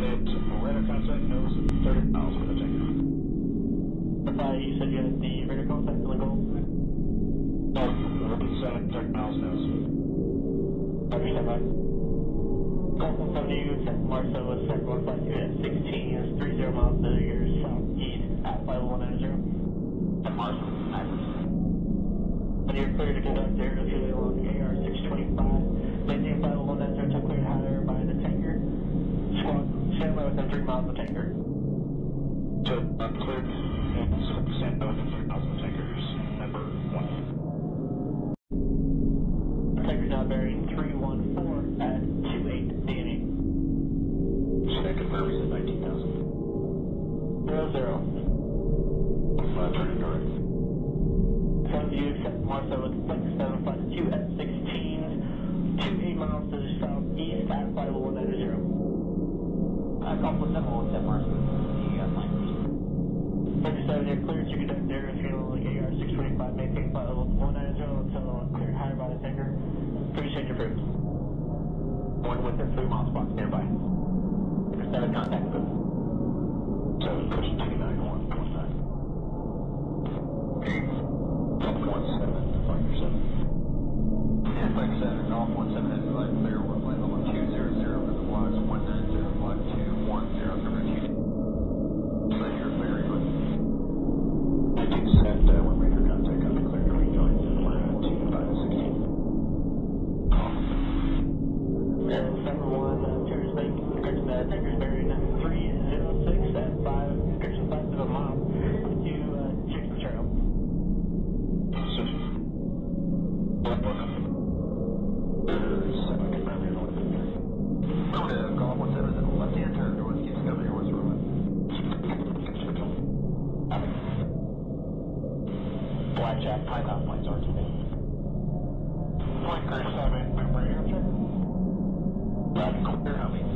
It's radar contact nose at 30 miles for the tanker. Uh, you said you had the radar contact on the goal? No, 7, 30 miles nose. Roger, stand by. Golf 170, set Marso set 152 at 16 is 30 miles to your southeast at 5190. At Marso, When you're clear to aerial fueling along AR 625, three miles of tanker. So I'm cleared and stand north of three miles of tankers, number one. Tanker's now bearing 314 at 28 DNA. Should I confirm is 19,000? Zero zero. Uh, turning direct. Seven you accept Martha with 67. Uh, golf with seven one seven Mars with the uh, flankers. Flex 7, you're cleared to conduct aerial fuel like AR 625, maintain flight level 190 until cleared higher by the tanker. Appreciate your proof. One within three miles box nearby. Number seven contact Driving clear, how many?